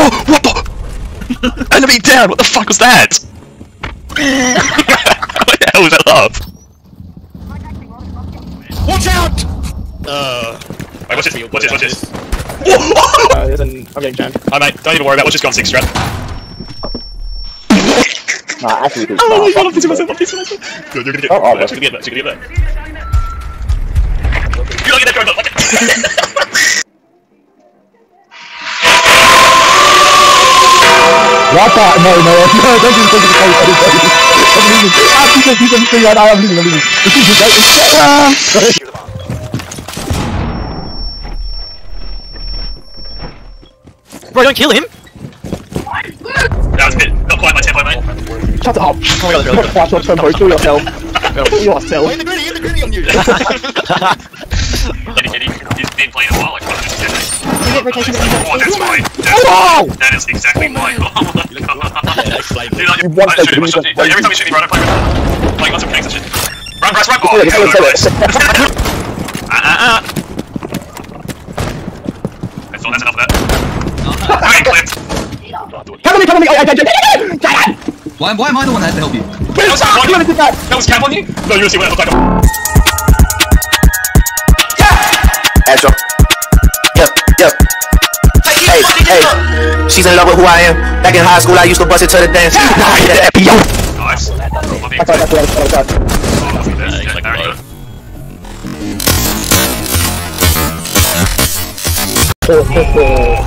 Oh, what the? Enemy down. What the fuck was that? what the hell was that laugh? Watch out! Uh, Wait, watch this. Watch this. Watch this. Uh, there's an, I'm getting jammed. Hi mate, don't even worry about. it, Watch this gone six strap. Nah, actually, dude. Oh nah, my god, I'm fuck pissing you, myself. I'm pissing myself. You're, you're gonna get. Oh, oh, you're gonna get that. You're gonna get that. You're not getting that. Like What the? No, no, no, don't even think of the face, anybody. I'm leaving. Ah, he's a, he's a, he's a, I'm leaving, I'm leaving. This is just like, ah! bro, don't kill him. That was a bit. Not quite my tempo, mate. Shut up. Oh my god, really good. Flash your tempo, kill yourself. Kill yourself. In the gritty, in the gritty on you! Rotation Oh, that's right. Oh! That is exactly why. Oh my god. Yeah, explain. Dude, like, You want I that shoot him, I shoot him. Every time you shoot me, right, I play with Like, lots of things and shit. Run, Bryce, run! Oh, Yeah, yeah, go, Bryce. Ah, ah, ah. I thought that's enough of that. Okay, clipped. Come on me, come on me! I, I, I, I, Why, why am I the one that has to help you? Wait, that was cap on you? that! That was cap on you? No, you see what it looked like. Astro. Yep, yep. Hey. She's in love with who I am. Back in high school, I used to bust it to the dance. Now I hit that FBO. Nice. I I I I. Oh, that's the best. Yeah, Yeah, very good. like, Oh, oh, oh.